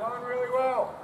Done really well.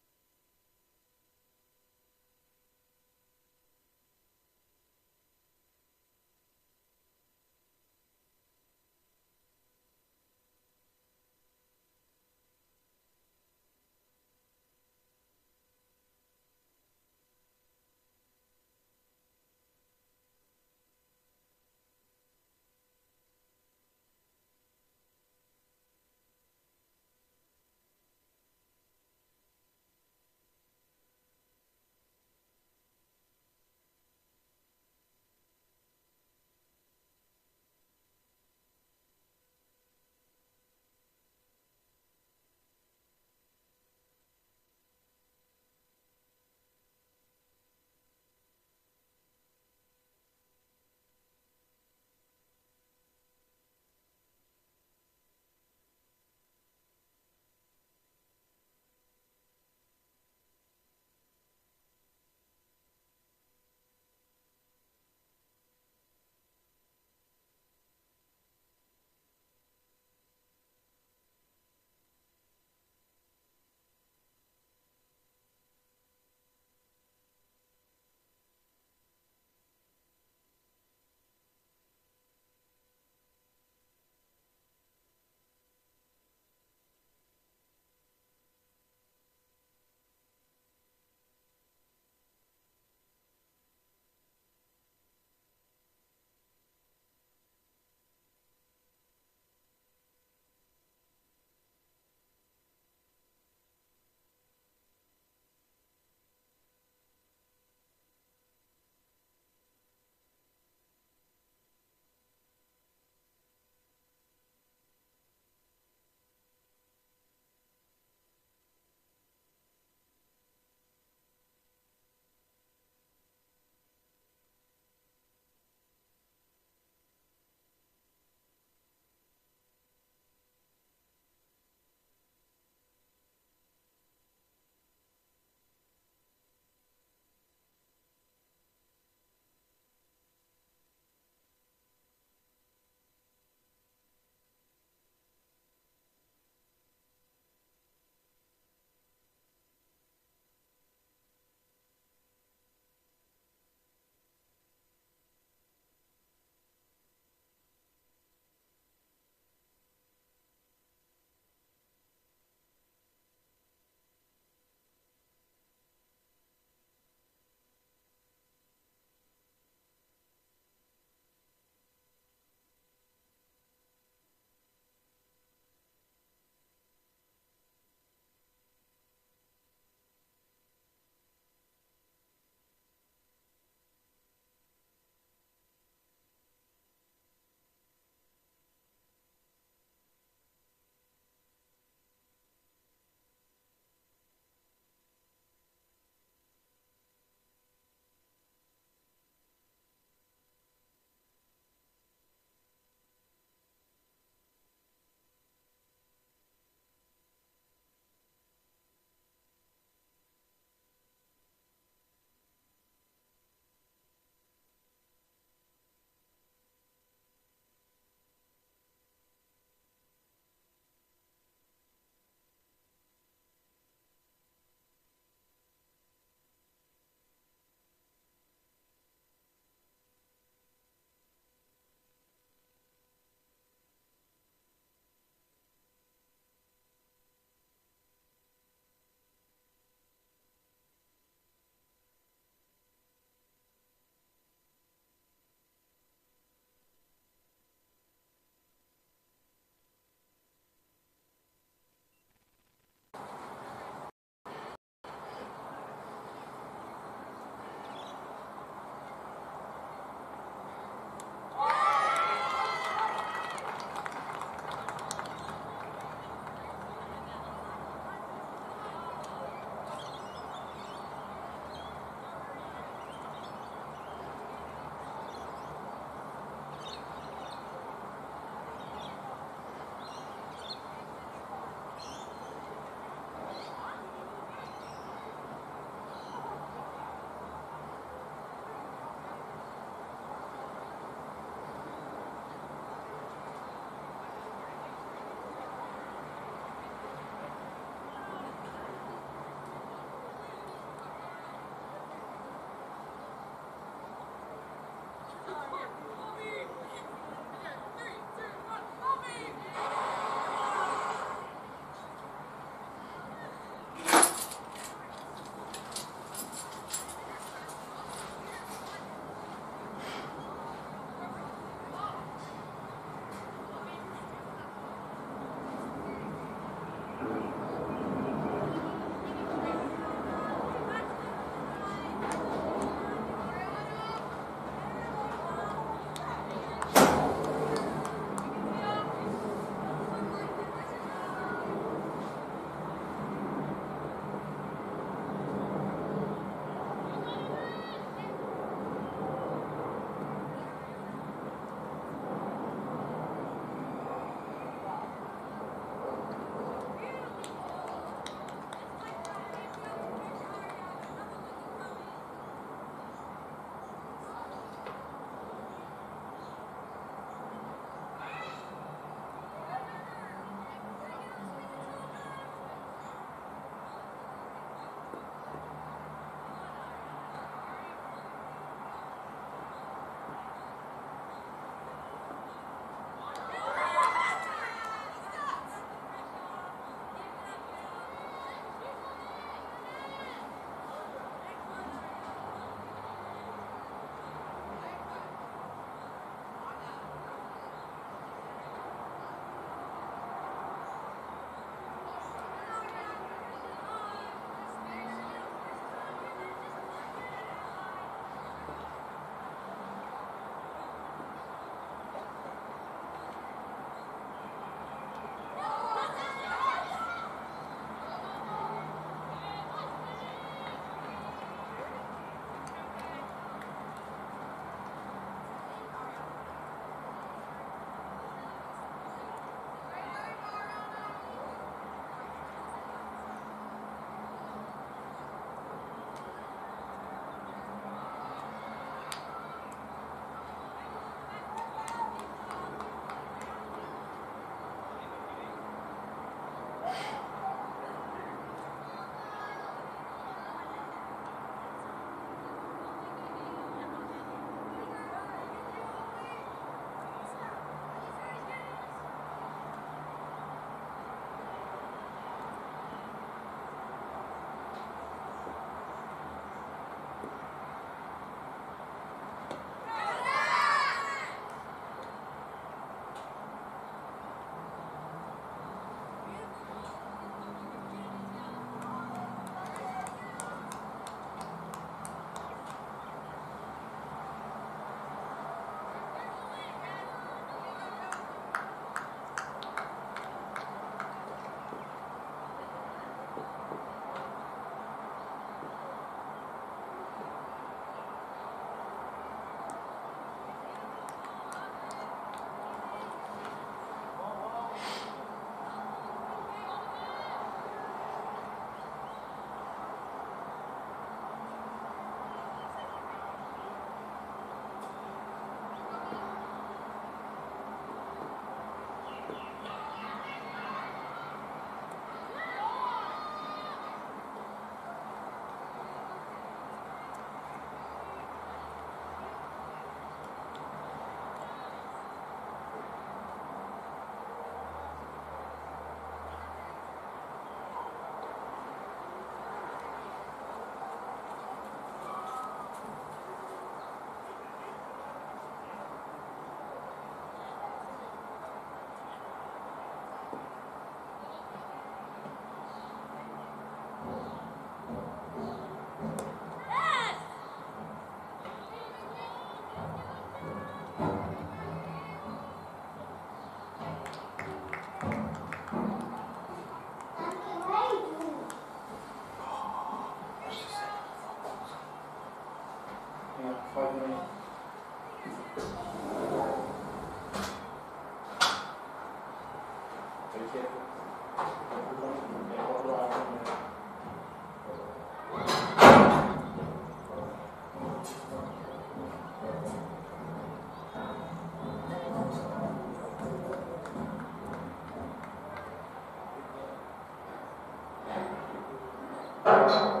out.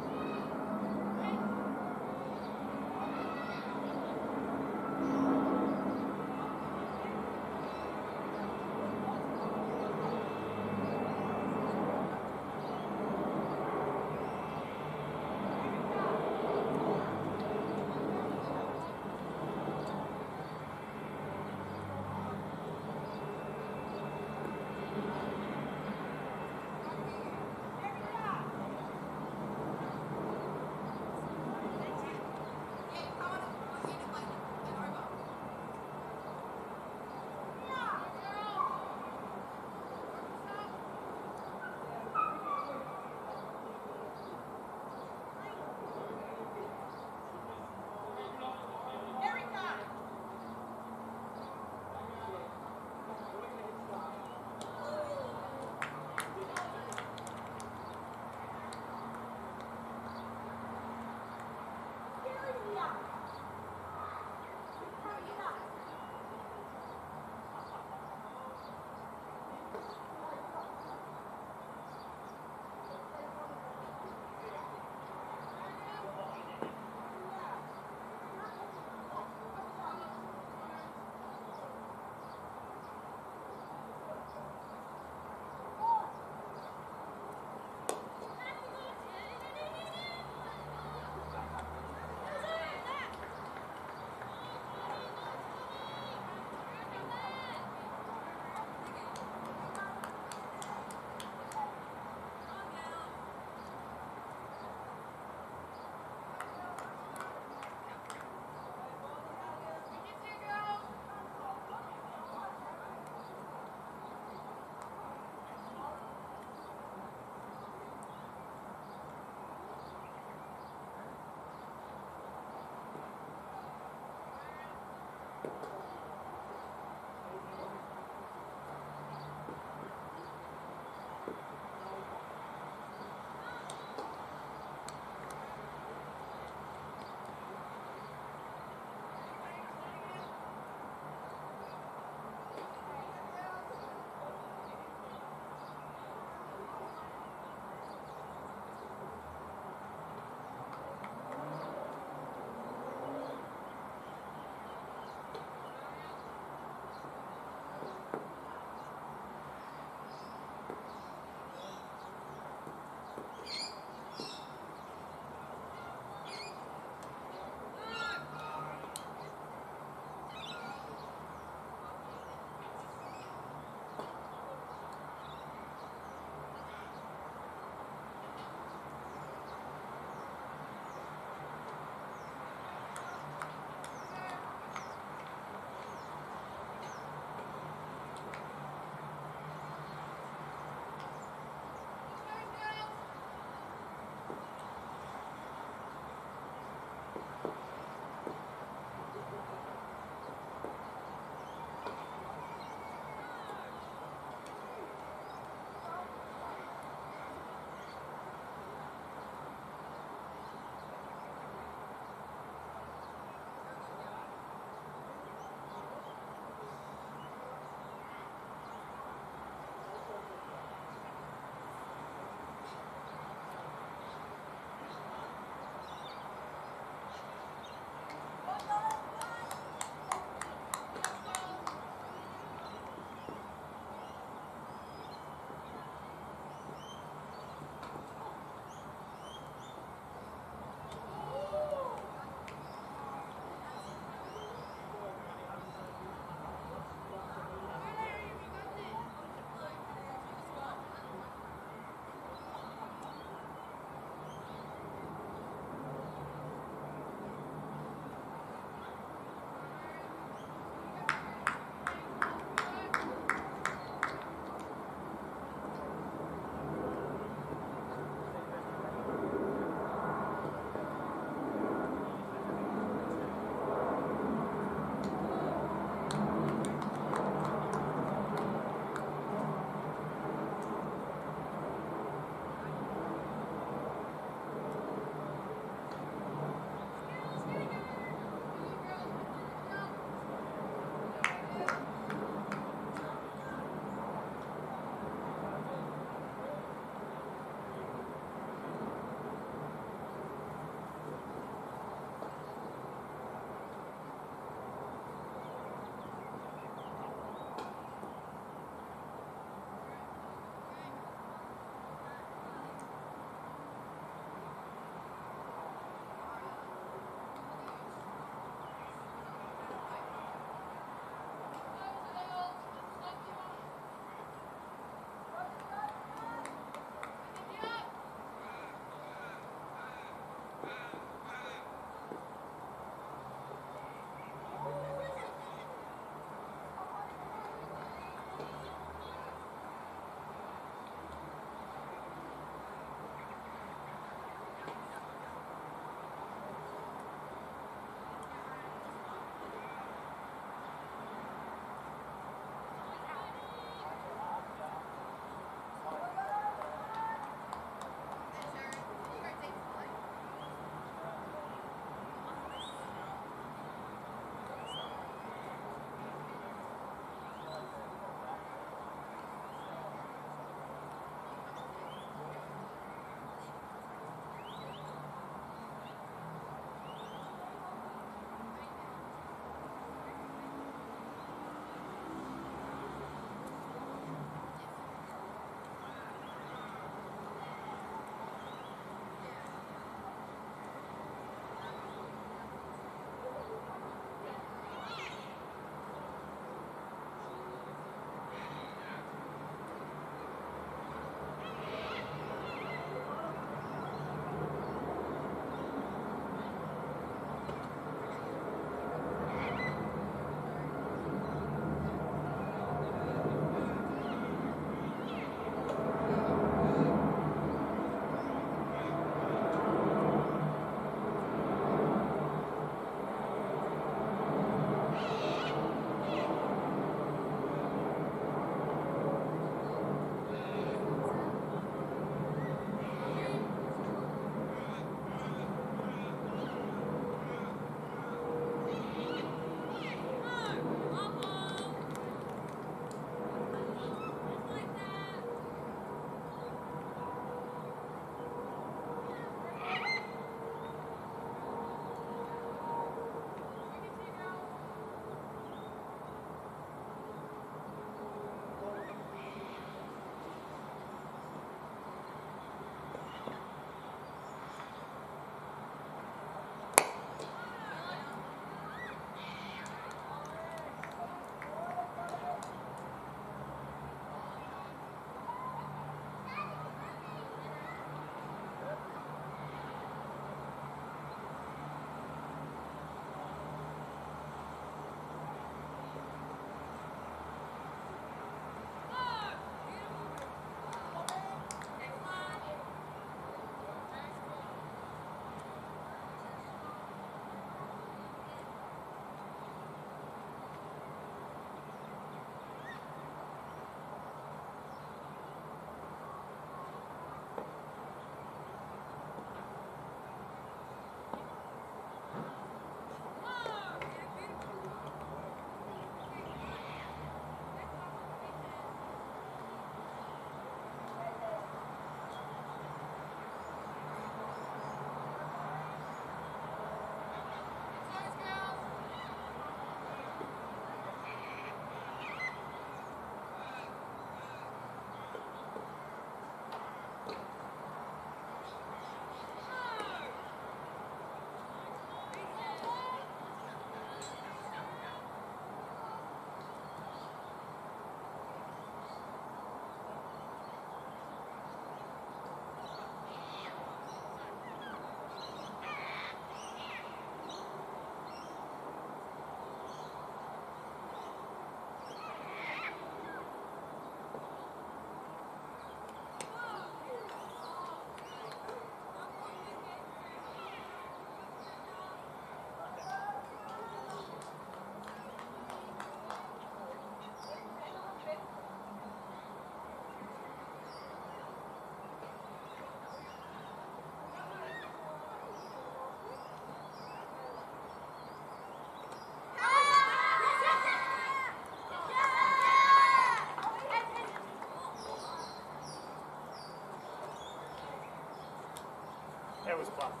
It was fun.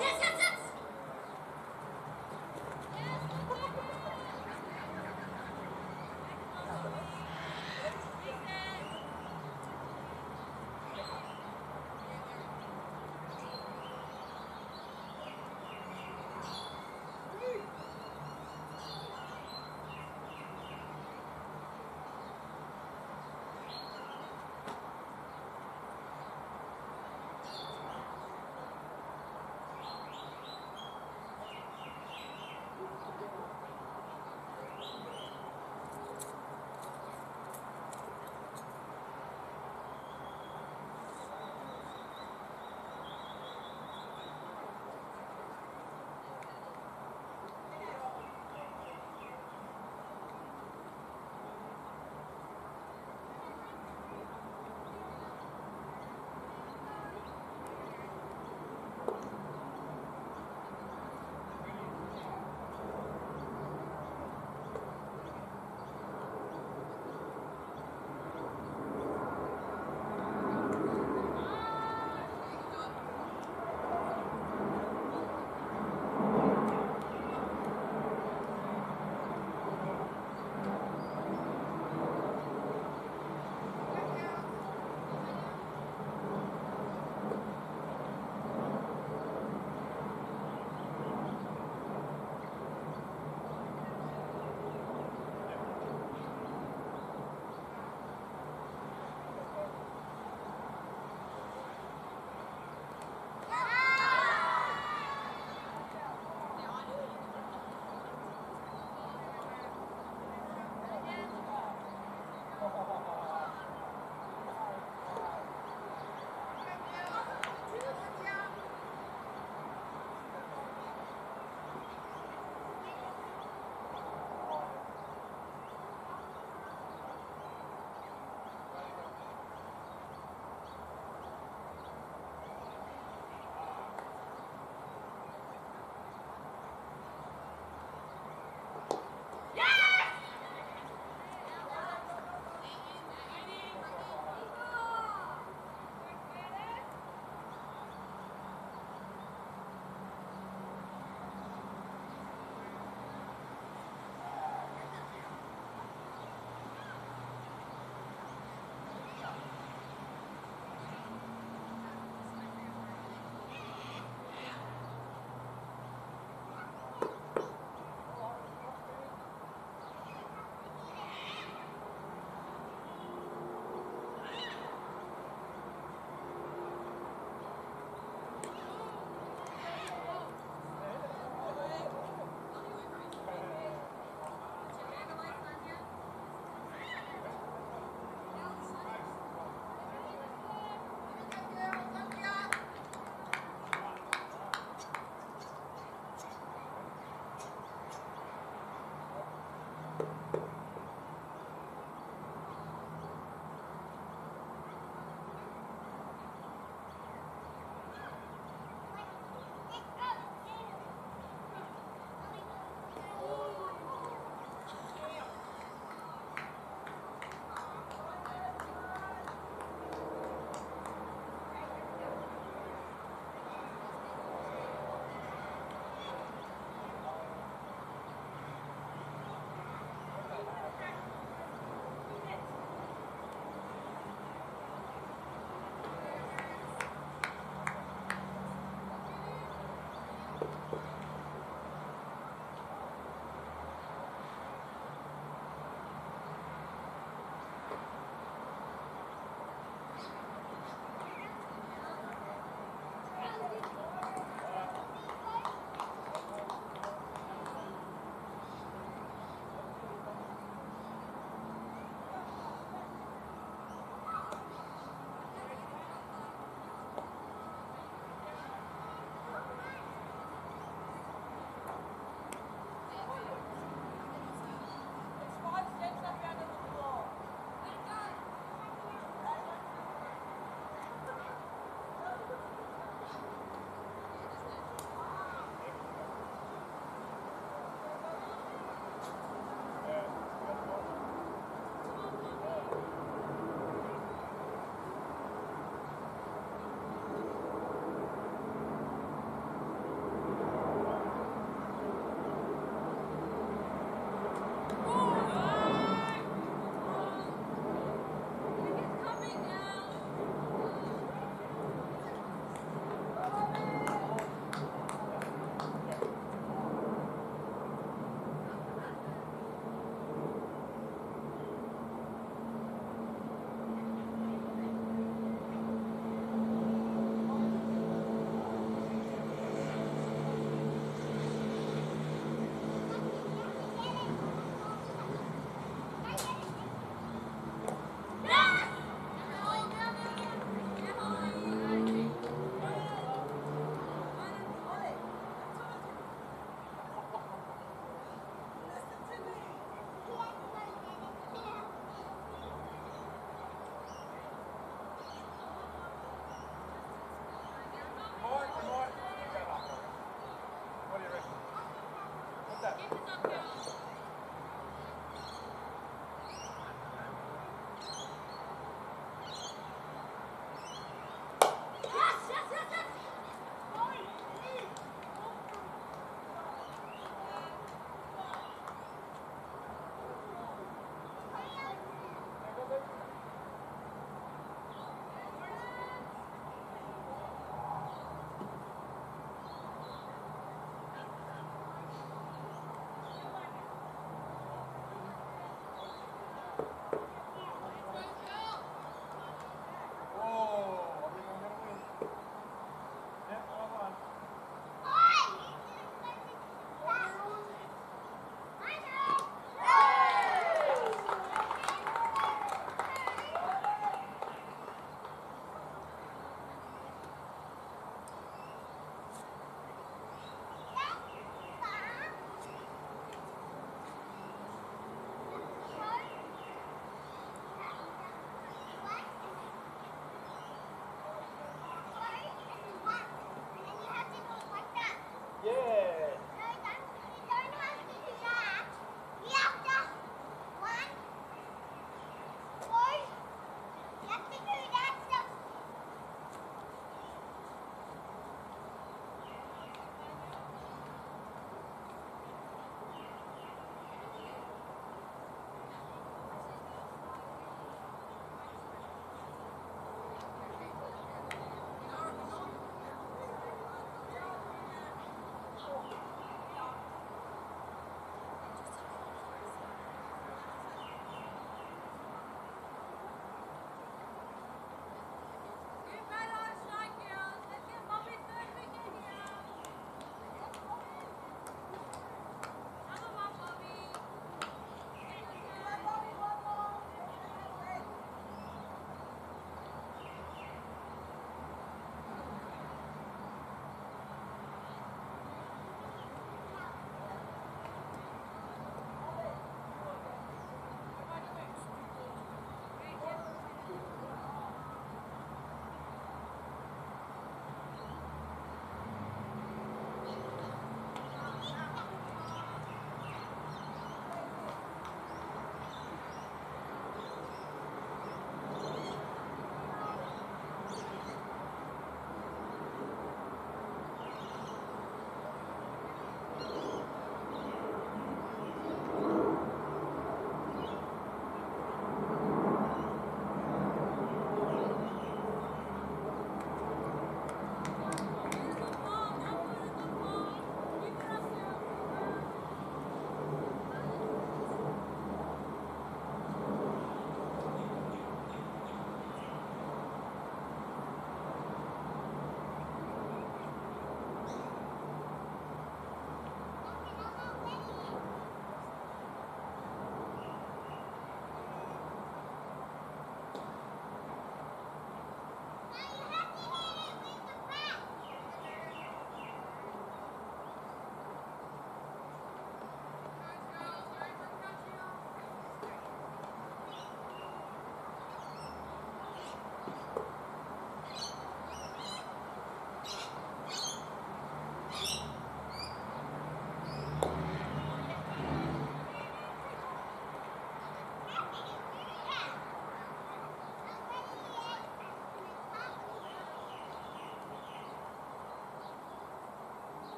yes, yes, yes.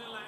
in.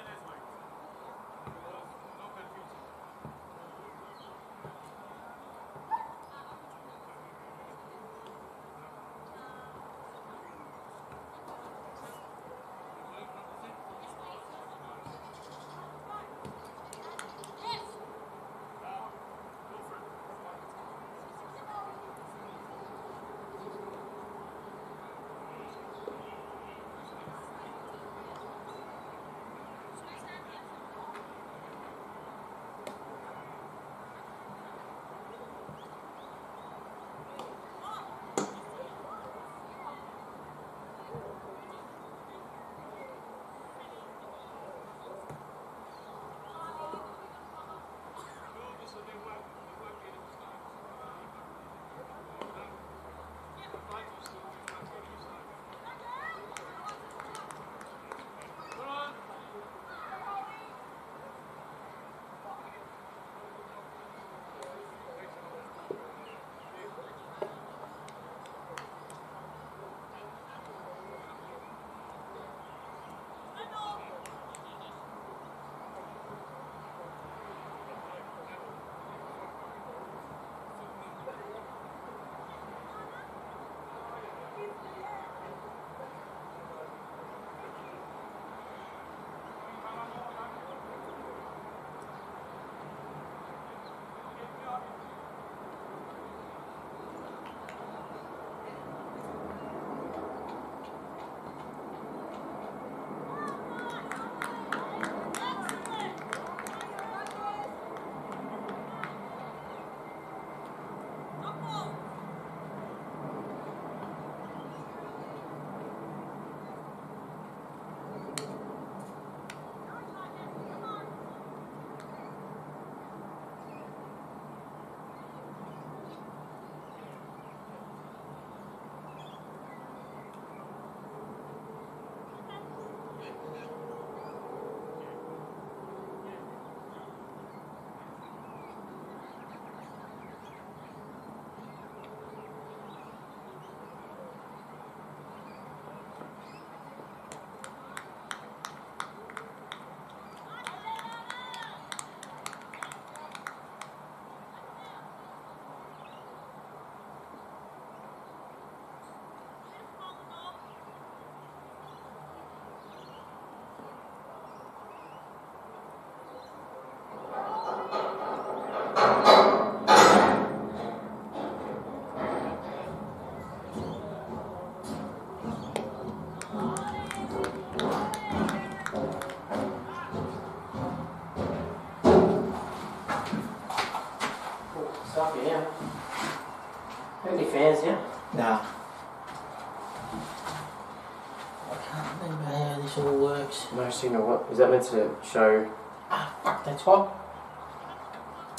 Works. No. What is that meant to show? Ah, fuck, that's what.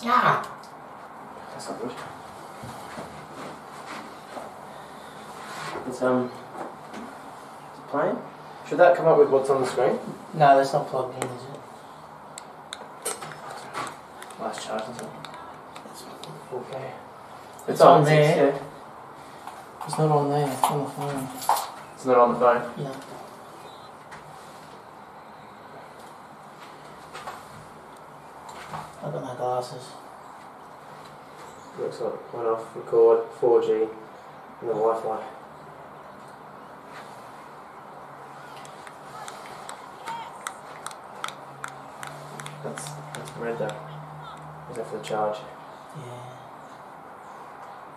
Yeah. That's not good. It's um. Is it playing? Should that come up with what's on the screen? No, that's not plugged in, is it? Last charge or something. Okay. It's on there. yeah. it's not on there. It's on the phone. It's not on the phone. No. Record 4G and the Wi-Fi. That's that's red though. Is that for the charge? Yeah.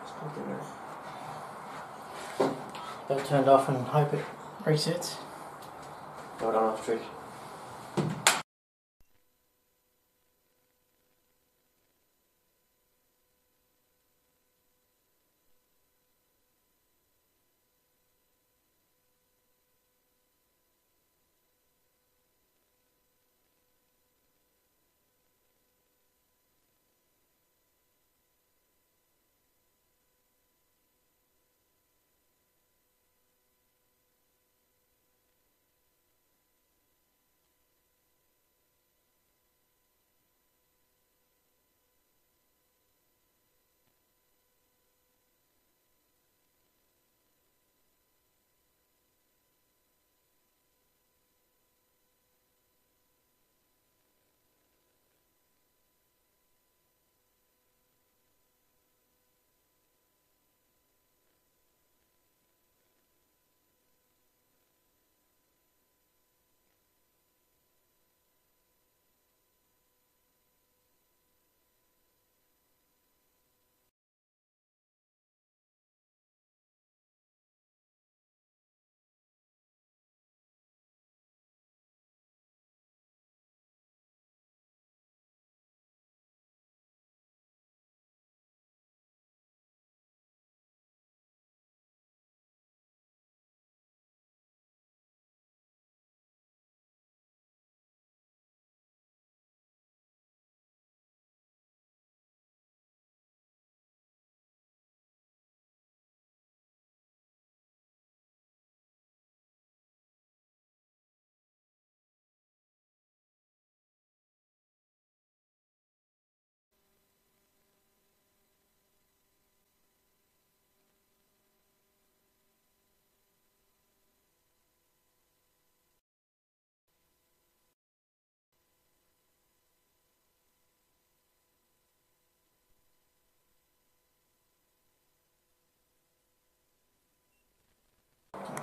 It's plugged in there. Got it turned off and hope it resets. Hold on off trick.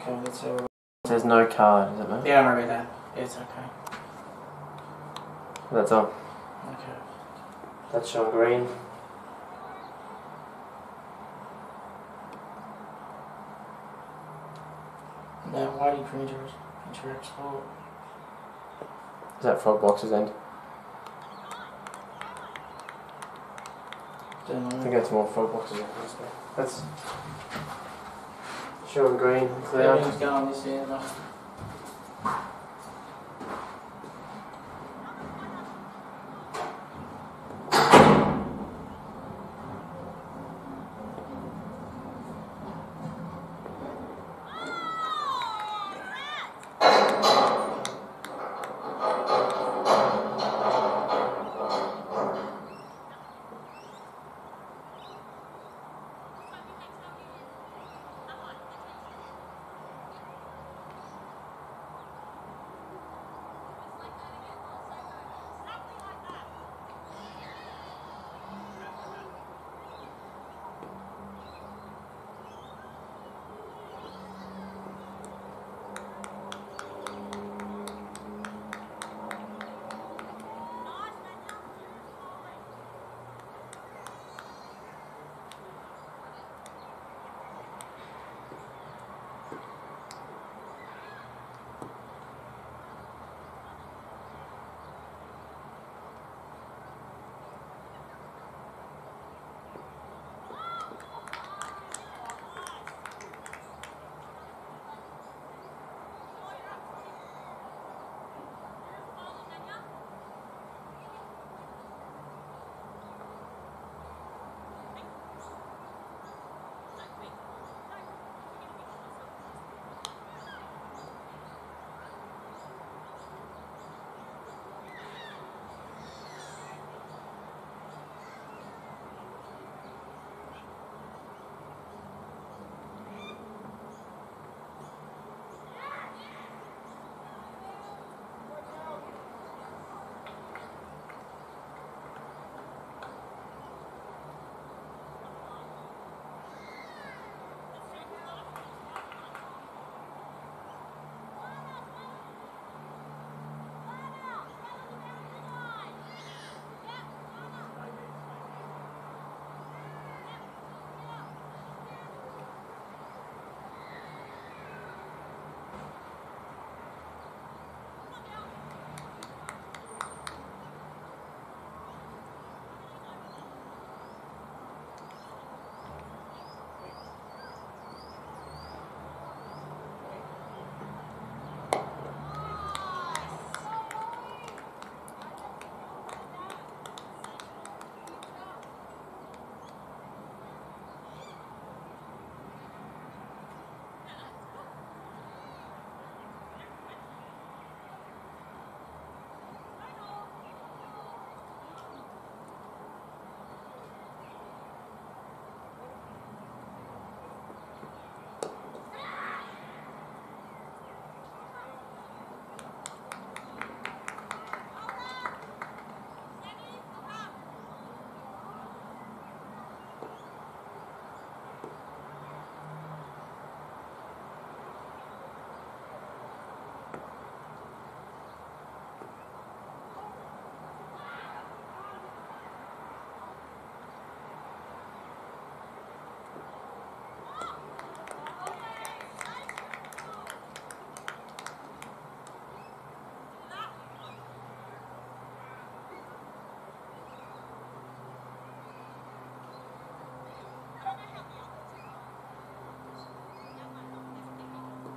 Okay, let's a It no card, is it mate? Yeah, I remember that. It's okay. That's on. Okay. That's showing green. Now, why do printers enter export? Is that Frogbox's end? Don't I think that's more Frogbox's boxes. That's showing green, clear. This though.